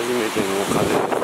初めての風。です